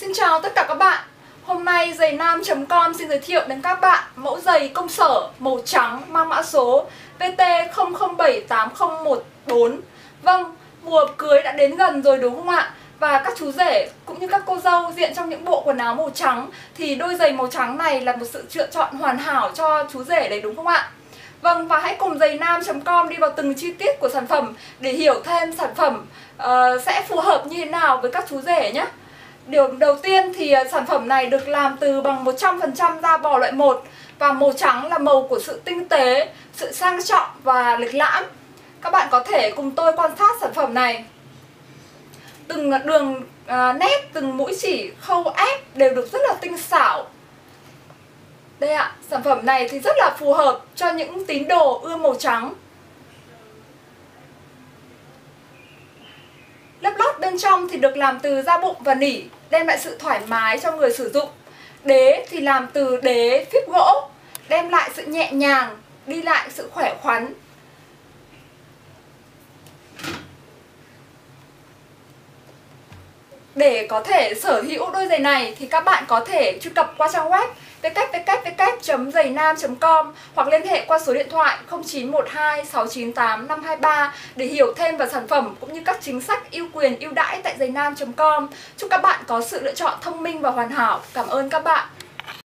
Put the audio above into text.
Xin chào tất cả các bạn Hôm nay giày nam.com xin giới thiệu đến các bạn mẫu giày công sở màu trắng mang mã số VT00780114 Vâng, mùa cưới đã đến gần rồi đúng không ạ? Và các chú rể cũng như các cô dâu diện trong những bộ quần áo màu trắng Thì đôi giày màu trắng này là một sự lựa chọn hoàn hảo cho chú rể đấy đúng không ạ? Vâng và hãy cùng giày nam.com đi vào từng chi tiết của sản phẩm để hiểu thêm sản phẩm uh, sẽ phù hợp như thế nào với các chú rể nhé. Điều đầu tiên thì à, sản phẩm này được làm từ bằng 100% da bò loại 1 và màu trắng là màu của sự tinh tế, sự sang trọng và lịch lãm. Các bạn có thể cùng tôi quan sát sản phẩm này. Từng đường uh, nét, từng mũi chỉ khâu ép đều được rất là tinh xảo đây ạ, sản phẩm này thì rất là phù hợp cho những tín đồ ưa màu trắng. Bên trong thì được làm từ da bụng và nỉ, đem lại sự thoải mái cho người sử dụng. Đế thì làm từ đế phíp gỗ, đem lại sự nhẹ nhàng, đi lại sự khỏe khoắn. Để có thể sở hữu đôi giày này thì các bạn có thể truy cập qua trang web www.giàynam.com hoặc liên hệ qua số điện thoại 0912 698 523 để hiểu thêm về sản phẩm cũng như các chính sách ưu quyền ưu đãi tại giaynam.com. Chúc các bạn có sự lựa chọn thông minh và hoàn hảo. Cảm ơn các bạn.